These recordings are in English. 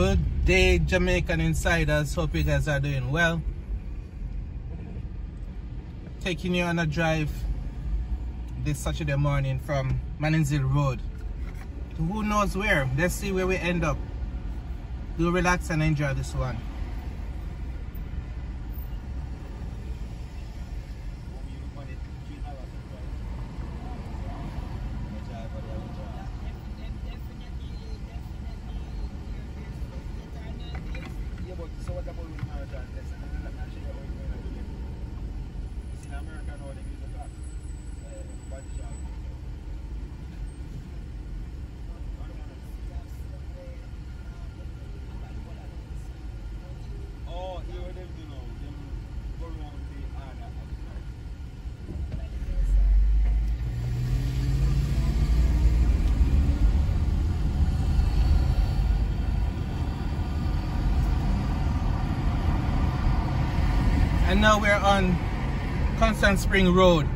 Good day, Jamaican Insiders. Hope you guys are doing well. Taking you on a drive this Saturday morning from Mannings Hill Road to who knows where. Let's see where we end up. Do relax and enjoy this one. And now we're on Constant Spring Road.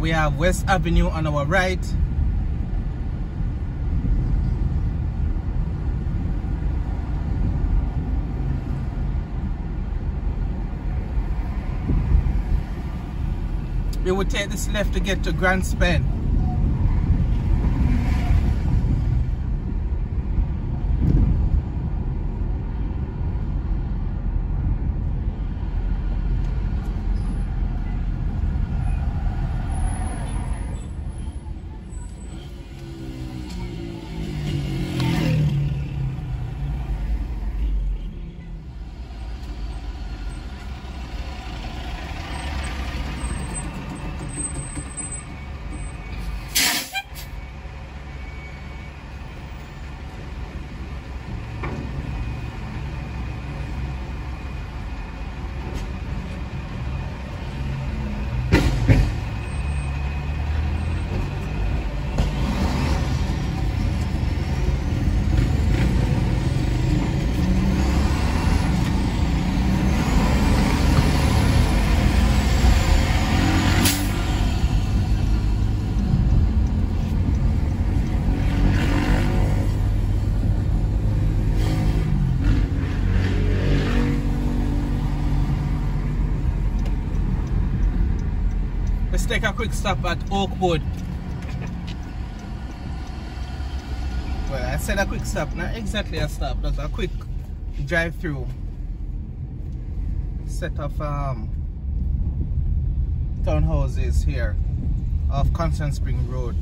We have West Avenue on our right. We will take this left to get to Grants Pen. Take a quick stop at Oakwood. Well, I said a quick stop, not exactly a stop, just a quick drive through. Set of um, townhouses here off Constant Spring Road.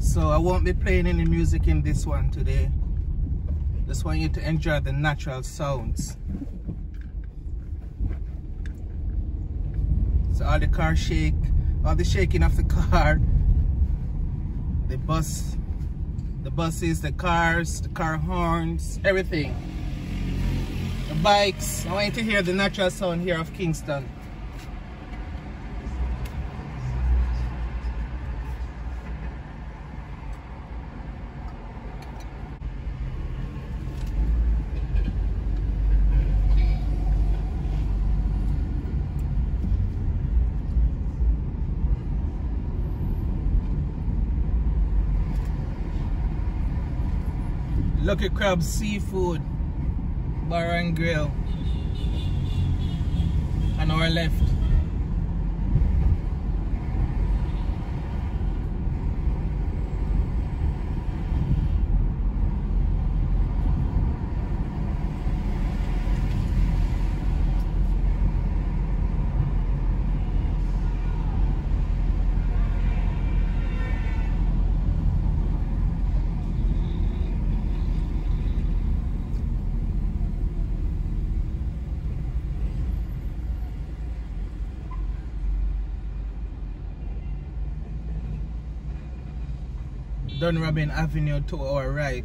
So I won't be playing any music in this one today. Just want you to enjoy the natural sounds. So all the car shake, all the shaking of the car, the bus The buses, the cars, the car horns, everything. The bikes. I want you to hear the natural sound here of Kingston. Lucky Crab Seafood Bar and Grill on our left. Dunrobin Avenue to our right.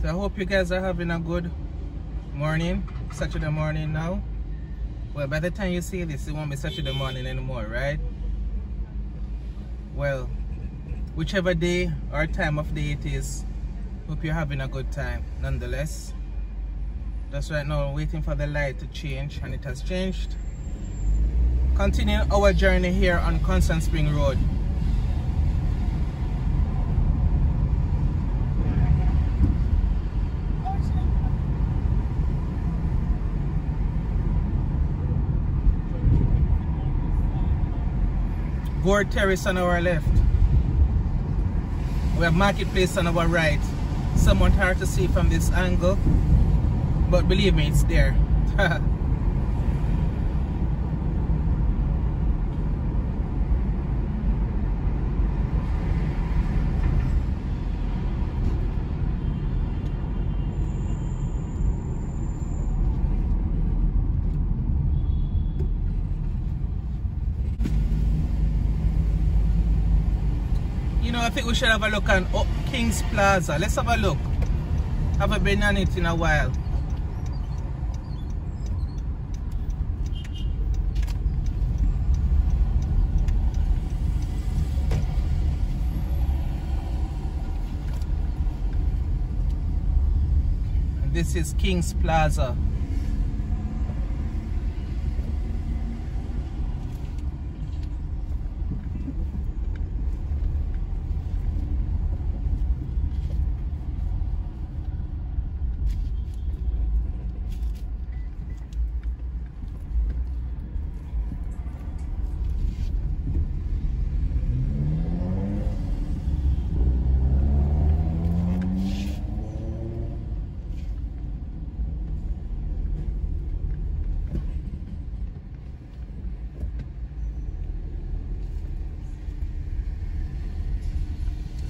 So I hope you guys are having a good morning, Saturday morning now. Well, by the time you see this, it won't be Saturday morning anymore, right? Well, whichever day or time of day it is, hope you're having a good time nonetheless. Just right now, waiting for the light to change, and it has changed. Continuing our journey here on Constant Spring Road. Gore Terrace on our left. We have Marketplace on our right. Somewhat hard to see from this angle, but believe me, it's there. I think we should have a look on oh, King's Plaza. Let's have a look. Haven't been on it in a while. This is King's Plaza.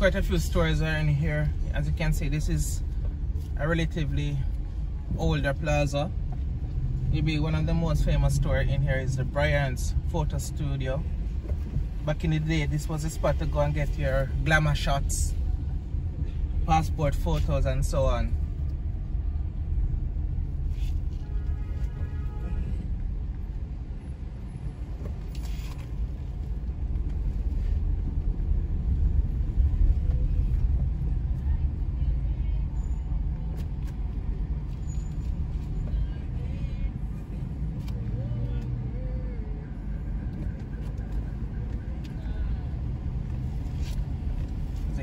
Quite a few stores are in here. As you can see this is a relatively older plaza. Maybe one of the most famous store in here is the Bryant's photo studio. Back in the day this was a spot to go and get your glamour shots passport photos and so on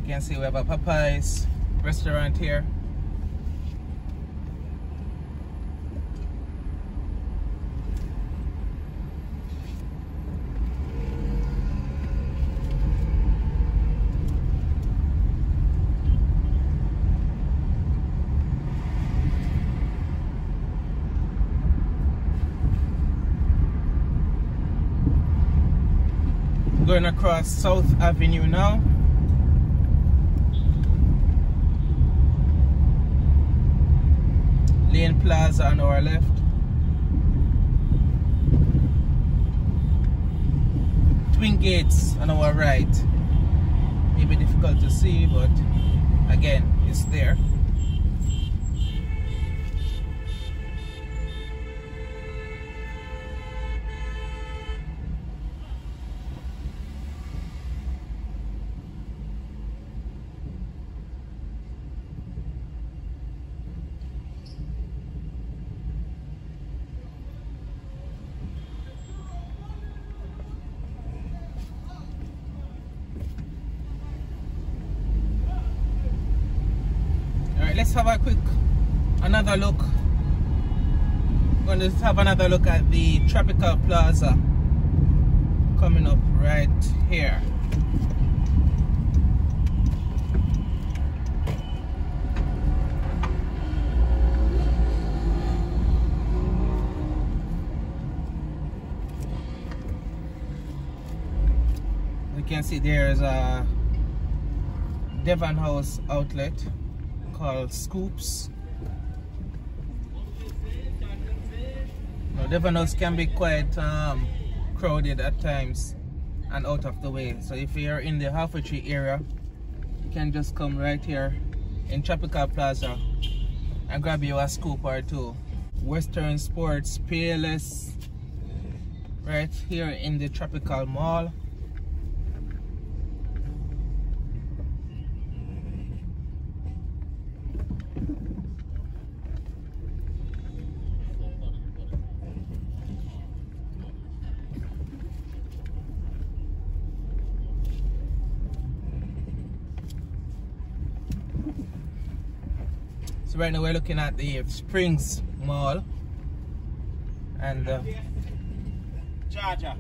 can see we have a Popeyes restaurant here. Going across South Avenue now. Plaza on our left. Twin Gates on our right. Maybe difficult to see, but again it's there let's have a quick another look. Going to have another look at the tropical plaza coming up right here. You can see there's a Devon House outlet called Scoops. Now, House can be quite um, crowded at times and out of the way. So if you're in the Halfway Tree area, you can just come right here in Tropical Plaza and grab you a scoop or two. Western Sports, Payless, right here in the Tropical Mall. Right now we're looking at the Springs Mall and uh, Charger.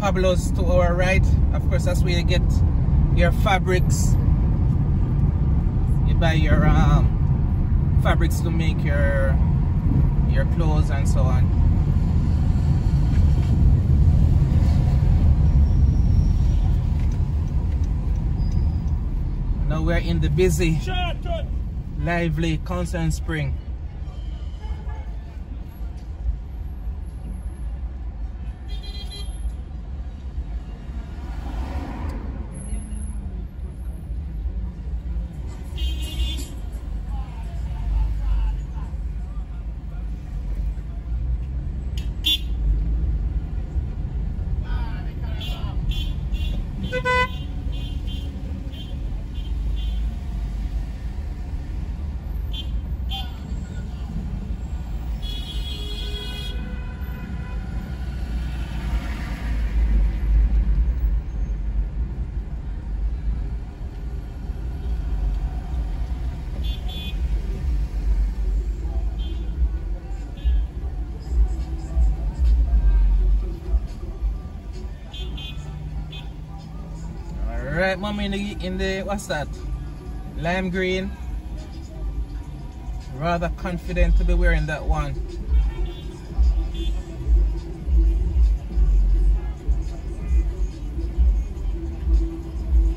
Pablo's to our right. Of course, that's where you get your fabrics. You buy your um, fabrics to make your your clothes and so on. Now we're in the busy, lively Constant Spring. Right mommy in the in the what's that? Lime green. Rather confident to be wearing that one.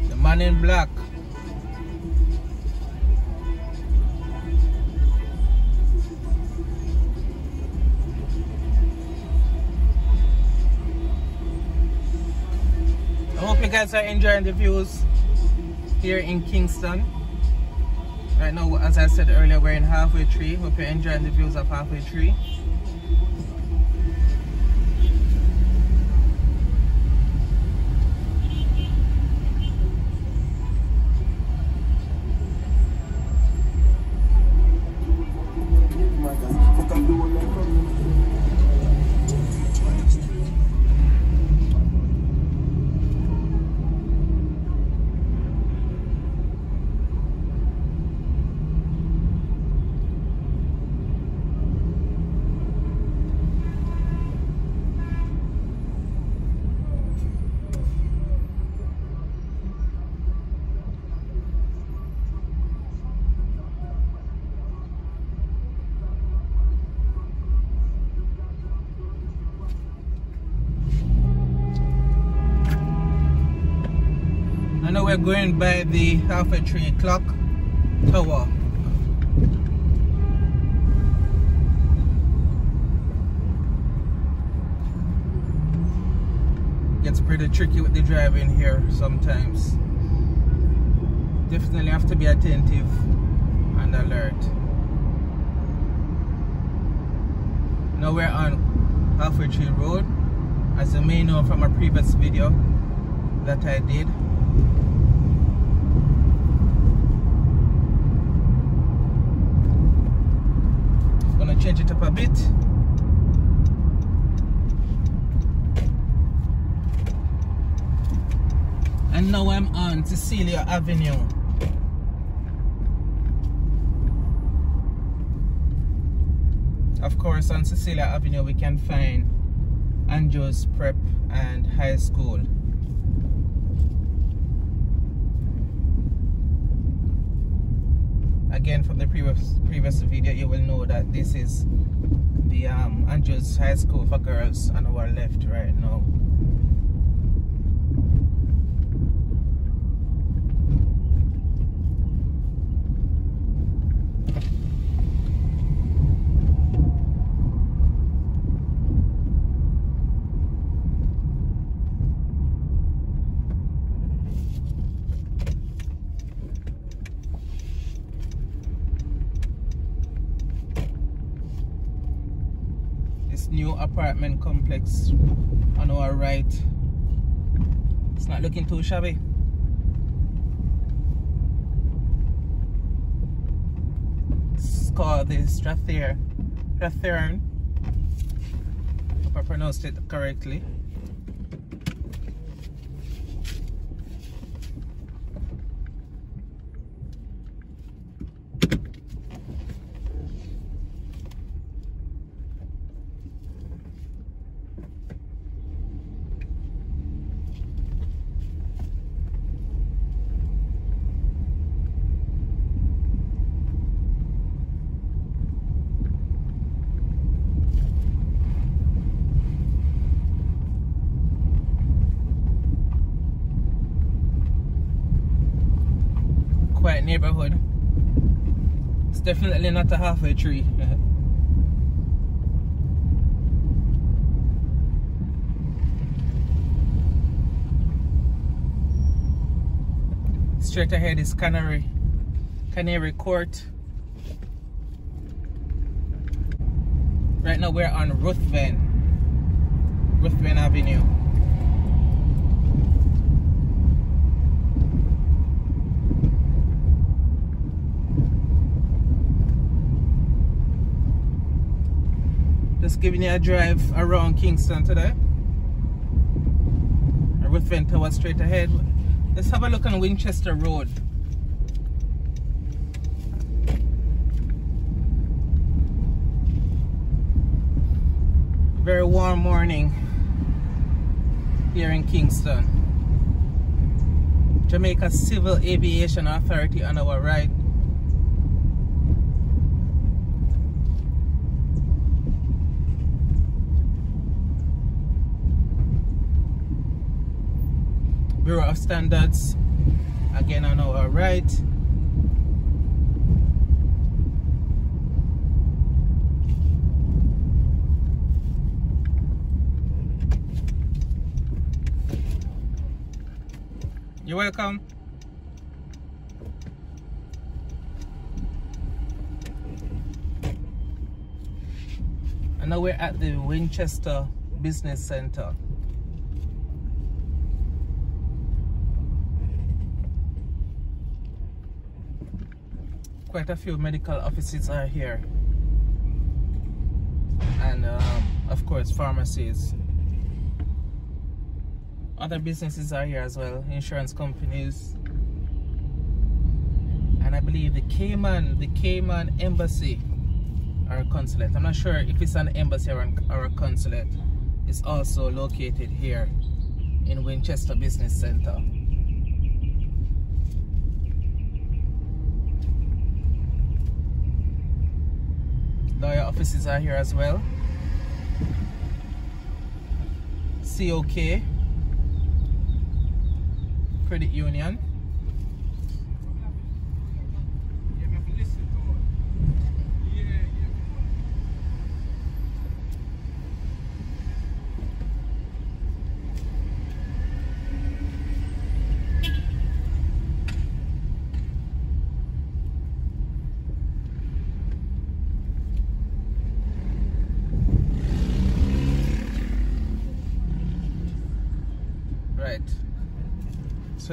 The man in black guys are enjoying the views here in Kingston. Right now, as I said earlier, we're in Halfway Tree. Hope you're enjoying the views of Halfway Tree. we're going by the Halfway Tree Clock tower. Gets pretty tricky with the driving here sometimes. Definitely have to be attentive and alert. Now we're on Halfway Tree Road. As you may know from a previous video that I did, up a bit. And now I'm on Cecelio Avenue. Of course, on Cecelio Avenue, we can find Andrews Prep and High School. Again, from the previous previous video, you will know that this is the um, Andrews High School for girls on our left right now. New apartment complex on our right. It's not looking too shabby. It's called the Strathair, Strathearn. If I pronounced it correctly. quiet neighborhood. Definitely not a halfway tree. Straight ahead is Canary, Canary Court. Right now we're on Ruthven, Ruthven Avenue. Just giving you a drive around Kingston today. Ruthven Tower straight ahead. Let's have a look on Winchester Road. Very warm morning here in Kingston. Jamaica Civil Aviation Authority on our right. Bureau of Standards again on our right You're welcome. And now we're at the Winchester Business Center. Quite a few medical offices are here. And um, of course pharmacies. Other businesses are here as well insurance companies. And I believe the Cayman the Cayman embassy or consulate. I'm not sure if it's an embassy or, an, or a consulate. It's also located here in Winchester Business Center lawyer offices are here as well. COK Credit Union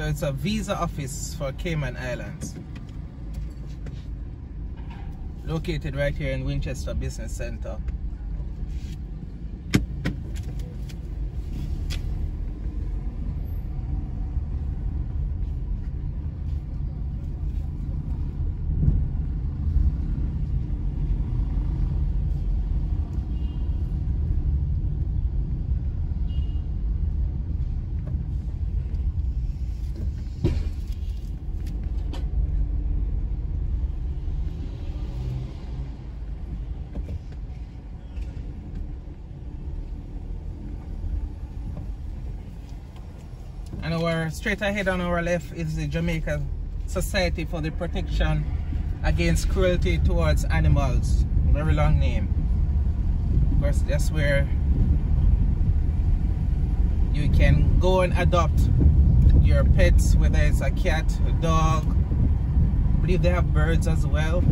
it's a visa office for Cayman Islands. Located right here in Winchester Business Center. and our straight ahead on our left is the Jamaica Society for the Protection Against Cruelty Towards Animals. Very long name. Of course, that's where you can go and adopt your pets, whether it's a cat, a dog. I believe they have birds as well.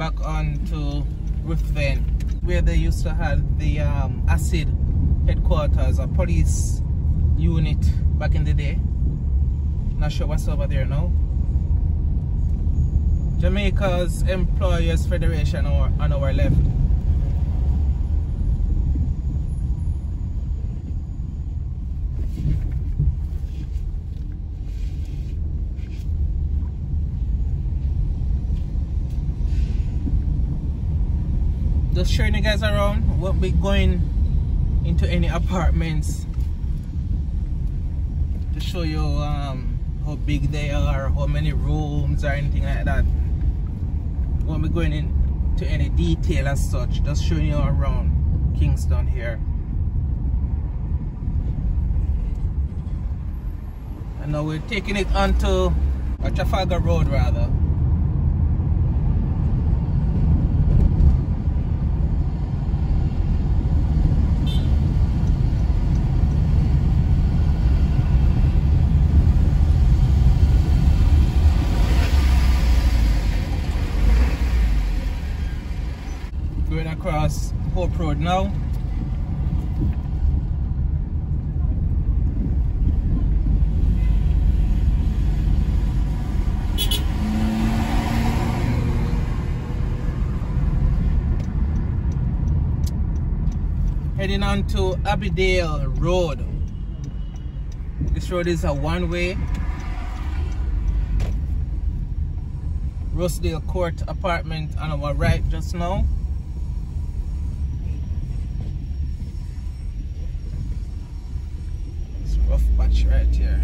Back on to Ruthven where they used to have the um, ACID headquarters a police unit back in the day. Not sure what's over there now. Jamaica's Employers Federation on our left just showing you guys around won't be going into any apartments to show you um, how big they are how many rooms or anything like that. Won't be going into any detail as such just showing you around Kingston here. And now we're taking it onto Trafalgar Road rather across Hope Road now. Heading on to Abbeydale Road. This road is a one-way. Rosedale Court apartment on our right just now. Patch right here.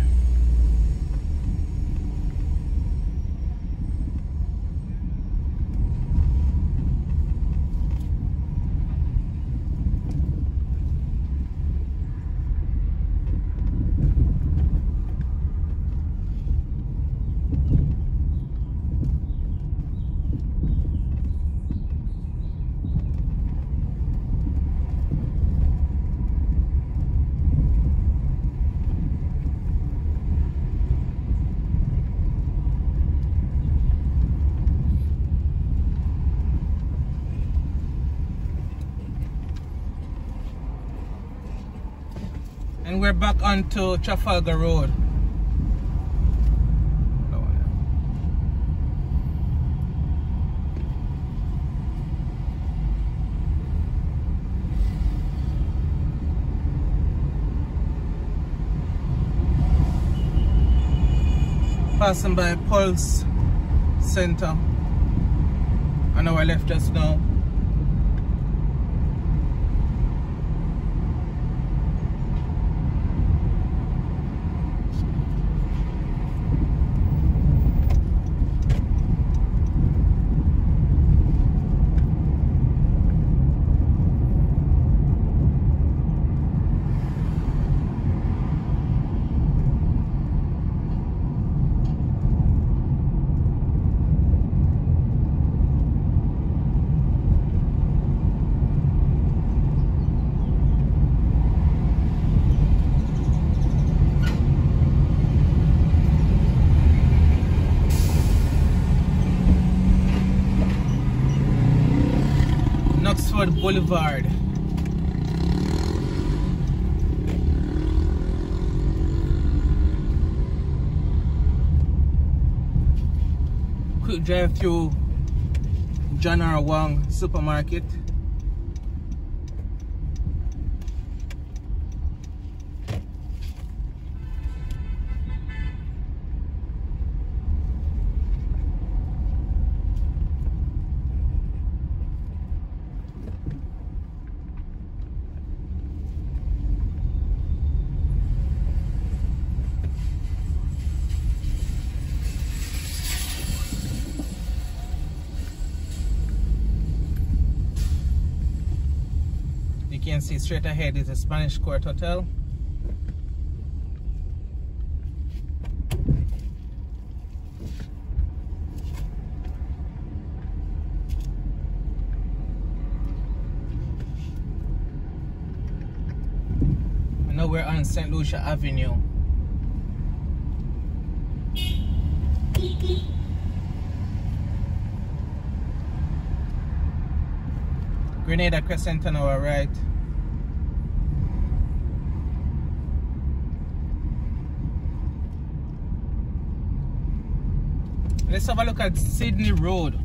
We're back onto Trafalgar Road. Oh, Passing by Pulse Center on our left just now. Boulevard. Quick drive through John R. Wong supermarket. See straight ahead is the Spanish Court Hotel. Now we're on St. Lucia Avenue. Grenada Crescent on our right. Let's have a look at Sydney Road.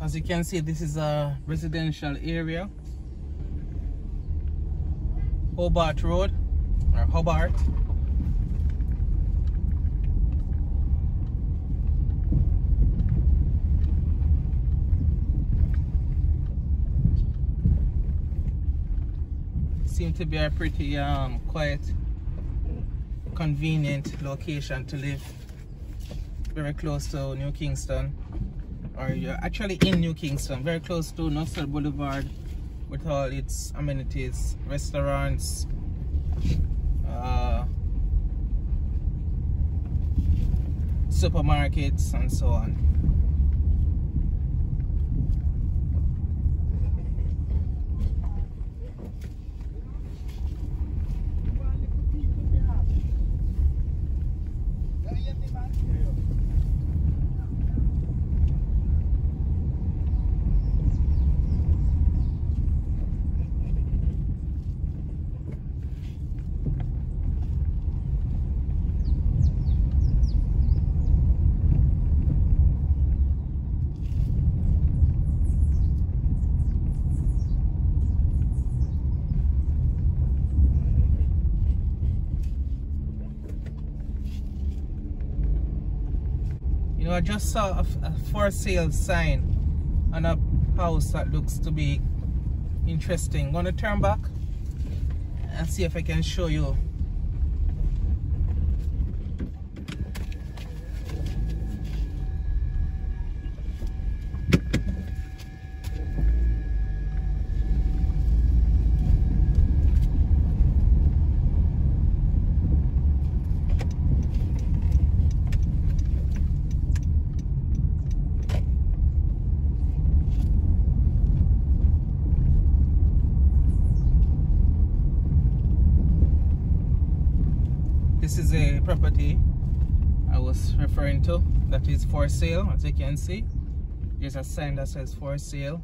As you can see, this is a residential area. Hobart Road, or Hobart. To be a pretty um, quiet, convenient location to live. Very close to New Kingston or you're actually in New Kingston, very close to Knutsford Boulevard with all its amenities, restaurants, uh, supermarkets and so on. Saw a, a for sale sign on a house that looks to be interesting. Gonna turn back and see if I can show you. This is a property I was referring to that is for sale as you can see. There's a sign that says for sale.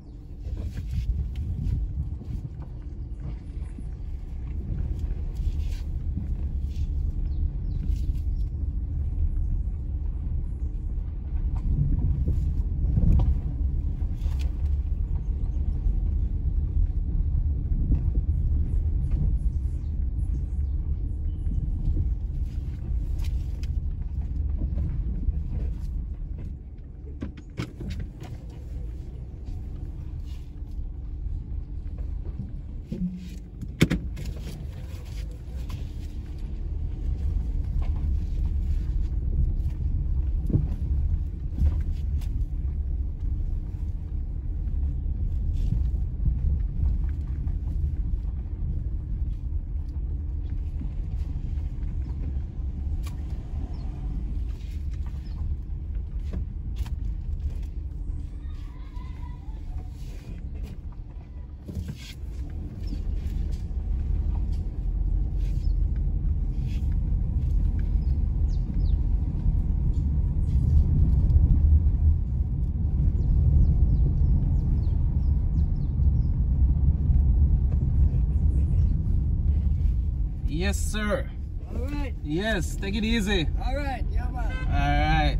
Yes, sir. All right. Yes, take it easy. All right. Yeah, man. All right.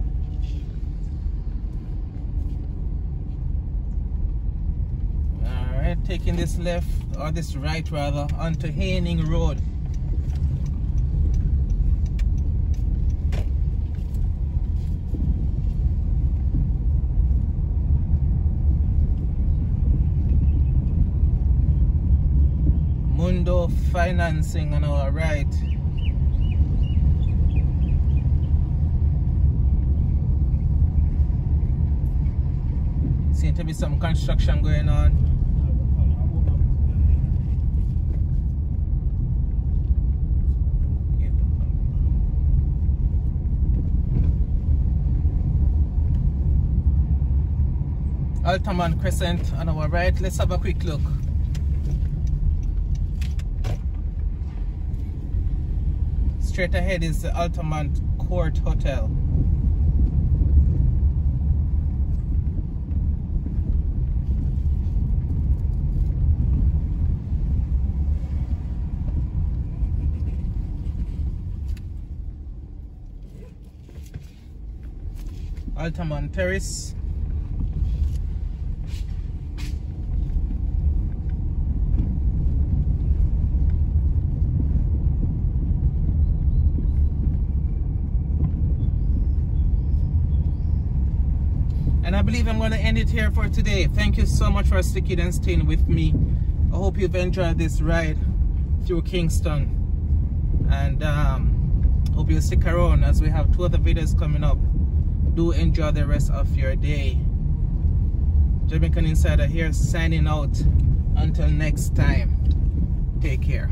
All right, taking this left, or this right rather, onto Haining Road. Financing on our right. Seem to be some construction going on. Altamont Crescent on our right. Let's have a quick look. Straight ahead is the Altamont Court Hotel. Altamont Terrace. Believe I'm going to end it here for today. Thank you so much for sticking and staying with me. I hope you've enjoyed this ride through Kingston. And um, hope you'll stick around as we have two other videos coming up. Do enjoy the rest of your day. Jamaican Insider here signing out. Until next time, take care.